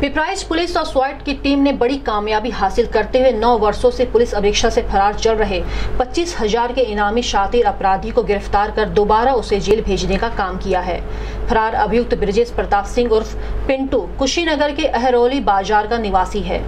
Pipraich police और स्वाइट की team ने बड़ी कामयाबी हासिल करते हुए नौ वर्षों से पुलिस अपेक्षा से फरार चल रहे। पच्चीस हज़ार के इनामी शातिर अपराधी को गिरफ़्तार कर दोबारा उसे जेल भेजने का काम किया है। फरार अभियुक्त ब्रिजेश प्रताप सिंह उर्फ़ पिंटू कुशीनगर के अहरौली बाज़ार का निवासी है।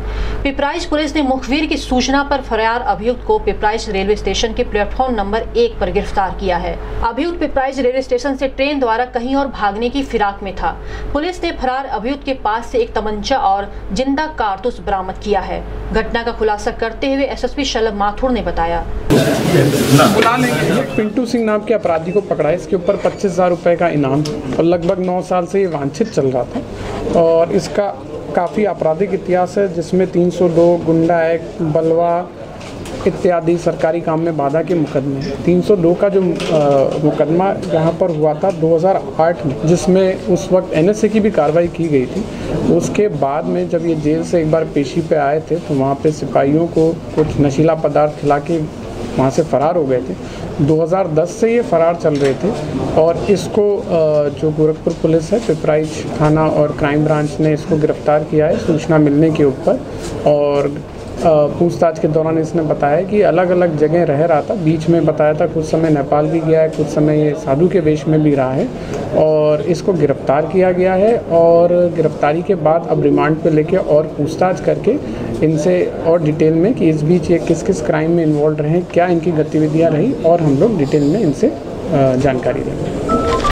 पिपराइज पुलिस ने मुखबिर की सूचना पर फरार अभियुक्त को पिपराइज रेलवे स्टेशन के प्लेटफॉर्म नंबर एक पर गिरफ़्तार किया है। अभियुक्त पिपराइज रेलवे स्टेशन से ट्रेन द्वारा कहीं और भागने की फिराक में था। पुलिस ने फरार अभियुक्त के पास से एक तमंचा और ज़िंदा कारतूस बरामद किया है। घटना का खुलासा करते हुए एसएसपी शलभ माथुर ने बताया। पिंटू सिंह नाम के अपराधी को पकड़ा इसके ऊपर पच्चीस हज़ार का इनाम और लगभग नौ साल से ये वांछित चल रहा था और इसका काफ़ी आपराधिक इतिहास है जिसमें 302 गुंडा एक्ट बलवा इत्यादि सरकारी काम में बाधा के मुकदमे 302 का जो आ, मुकदमा यहाँ पर हुआ था 2008 में जिसमें उस वक्त एनएसए की भी कार्रवाई की गई थी। उसके बाद में जब ये जेल से एक बार पेशी पे आए थे तो वहाँ पे सिपाहियों को कुछ नशीला पदार्थ खिला के वहाँ से फ़रार हो गए थे। 2010 से ये फ़रार चल रहे थे और इसको जो गोरखपुर पुलिस है, पिपराइच थाना और क्राइम ब्रांच ने इसको गिरफ़्तार किया है सूचना मिलने के ऊपर और पूछताछ के दौरान इसने बताया कि अलग अलग जगह रह रहा था। बीच में बताया था कुछ समय नेपाल भी गया है, कुछ समय ये साधु के वेश में भी रहा है। और इसको गिरफ़्तार किया गया है और गिरफ्तारी के बाद अब रिमांड पे लेके और पूछताछ करके इनसे और डिटेल में कि इस बीच ये किस किस क्राइम में इन्वॉल्व रहे, क्या इनकी गतिविधियाँ रही और हम लोग डिटेल में इनसे जानकारी देंगे